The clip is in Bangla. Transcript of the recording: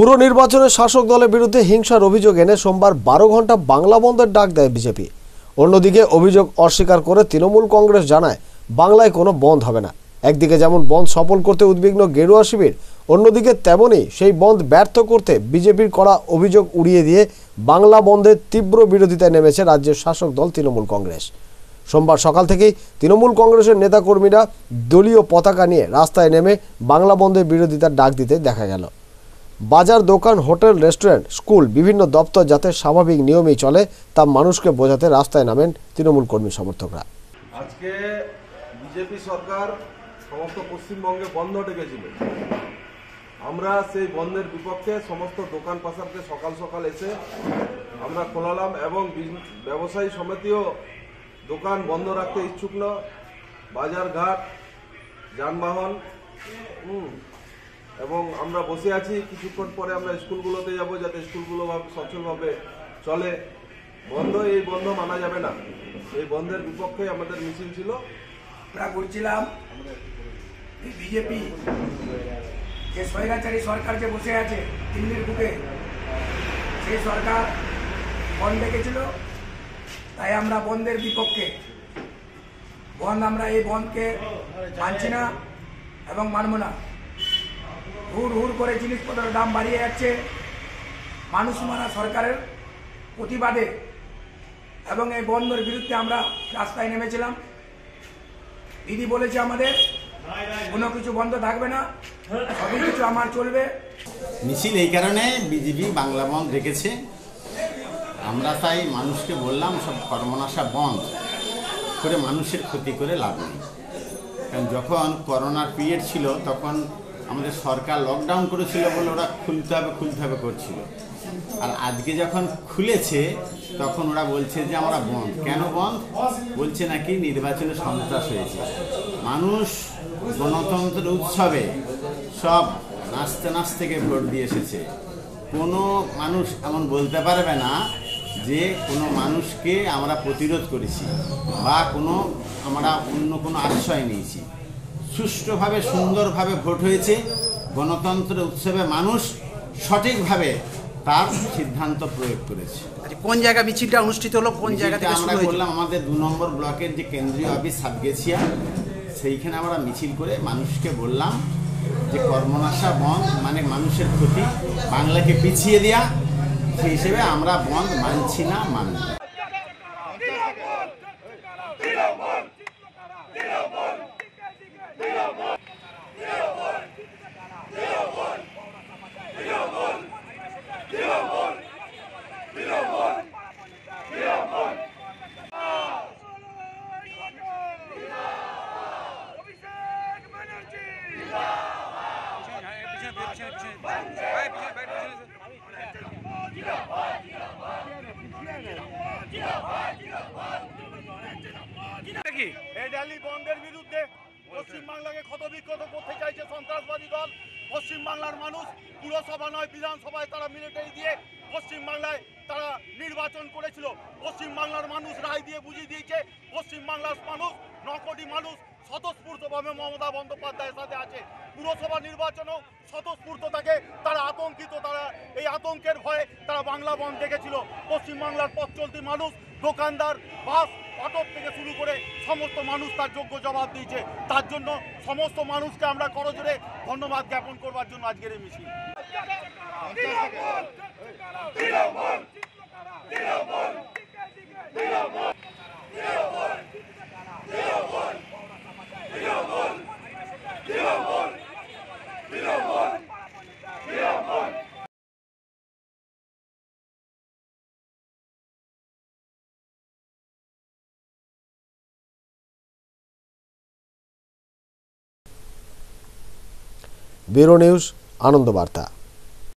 পুরো নির্বাচনে শাসক দলের বিরুদ্ধে হিংসার অভিযোগ এনে সোমবার বারো ঘণ্টা বাংলা বন্ধের ডাক দেয় বিজেপি। অন্যদিকে অভিযোগ অস্বীকার করে তৃণমূল কংগ্রেস জানায়, বাংলায় কোনো বন্ধ হবে না। একদিকে যেমন বন্ধ সফল করতে উদ্বিগ্ন গেরুয়া শিবির, অন্যদিকে তেমনই সেই বন্ধ ব্যর্থ করতে বিজেপির করা অভিযোগ উড়িয়ে দিয়ে বাংলা বন্ধের তীব্র বিরোধিতায় নেমেছে রাজ্যের শাসক দল তৃণমূল কংগ্রেস। সোমবার সকাল থেকেই তৃণমূল কংগ্রেসের নেতাকর্মীরা দলীয় পতাকা নিয়ে রাস্তায় নেমে বাংলা বন্ধের বিরোধিতার ডাক দিতে দেখা গেল। বাজার, দোকান, হোটেল, রেস্টুরেন্ট, স্কুল, বিভিন্ন দপ্তর যাতে স্বাভাবিক নিয়মেই চলে, তা মানুষকে বোঝাতে রাস্তায় নামেন তৃণমূল কর্মী সমর্থকরা। আজকে বিজেপি সরকার সমস্ত পশ্চিমবঙ্গে বন্ধ ডেকেছিল। আমরা সেই বন্ধের বিপক্ষে সমস্ত দোকান পাশারকে সকাল সকাল এসে আমরা খোলালাম এবং ব্যবসায়ী সমিতিও দোকান বন্ধ রাখতে ইচ্ছুক না। বাজার ঘাট যানবাহন এবং আমরা বসে আছি, কিছুক্ষণ পরে আমরা স্কুলগুলোতে যাব যাতে স্কুলগুলো ভাবে- সচলভাবে চলে। বন্ধ, এই বন্ধ মানা যাবে না। এই বন্ধের বিপক্ষে আমাদের মিছিল ছিল। আমরা বলছিলাম বিজেপি যে স্বৈরাচারী সরকার যে বসে আছে দিল্লির বুকে, সেই সরকার বন্ধ ডেকেছিল, তাই আমরা বন্ধের বিপক্ষে। বন্ধ আমরা এই বন্ধকে মানছি না এবং মানব না। হুড় হুড় করে জিনিসপত্রের দাম বাড়িয়ে যাচ্ছে। মানুষ মারা সরকারের প্রতিবাদে এবং এই বন্ধের বিরুদ্ধে আমরা রাস্তায় নেমেছিলাম। দিদি বলেছে আমাদের, কোনো কিছু বন্ধ থাকবে না, সবই কিছু আমার চলবে। মিছিল এই কারণে বিজেপি বাংলা বন্ধ রেখেছে। আমরা তাই মানুষকে বললাম, সব কর্মনাশা বন্ধ। করে মানুষের ক্ষতি করে লাভ নেই। কারণ যখন করোনার পিরিয়ড ছিল, তখন আমাদের সরকার লকডাউন করেছিল বলে ওরা খুলতে হবে খুলতে হবে করছিল। আর আজকে যখন খুলেছে, তখন ওরা বলছে যে আমরা বন্ধ। কেন বন্ধ? বলছে নাকি নির্বাচনে সন্ত্রাস হয়েছে। মানুষ গণতন্ত্রের উৎসবে সব নাচতে নাচ থেকে ভোট দিয়ে এসেছে। কোনো মানুষ এমন বলতে পারবে না যে কোনো মানুষকে আমরা প্রতিরোধ করেছি বা কোনো, আমরা অন্য কোনো আশ্রয় নিয়েছি। সুষ্ঠুভাবে সুন্দরভাবে ভোট হয়েছে গণতন্ত্র উৎসবে মানুষ সঠিকভাবে তার সিদ্ধান্ত প্রয়োগ করেছে। আচ্ছা, কোন জায়গা মিছিলটা অনুষ্ঠিত হলো? কোন জায়গা থেকে আমরা করলাম আমাদের দু নম্বর ব্লকের যে কেন্দ্রীয় অফিস সাতগেছিয়া সেইখানে আমরা মিছিল করে মানুষকে বললাম যে কর্মনাশা বন্ধ মানে মানুষের ক্ষতি বাংলাকে পিছিয়ে দেয়া সেই হিসেবে আমরা বন্ধ মানছি না মানব এই র্যালি করতে চাইছে সন্ত্রাসবাদী দল। পশ্চিমবাংলার মানুষ পুরসভা নয়, বিধানসভায় তারা দিয়ে পশ্চিমবাংলায় তারা নির্বাচন করেছিল। পশ্চিমবাংলার মানুষ রায় দিয়ে বুঝিয়ে দিয়েছে। পশ্চিমবাংলার মানুষ মানুষ স্বতঃস্ফূর্তভাবে মমতা বন্দ্যোপাধ্যায়ের সাথে আছে। পুরসভা নির্বাচনেও স্বতঃস্ফূর্ত থাকে তারা আতঙ্কিত, তারা এই আতঙ্কের ভয়ে তারা বাংলা বন্ধ দেখেছিল। পশ্চিমবাংলার পথ চলতি মানুষ, দোকানদার, বাস, অটো থেকে শুরু করে সমস্ত মানুষ তার যোগ্য জবাব দিয়েছে। তার জন্য সমস্ত মানুষকে আমরা করজোরে ধন্যবাদ জ্ঞাপন করবার জন্য আজকের এই মিছিল। ব্যুরো নিউজ আনন্দ বার্তা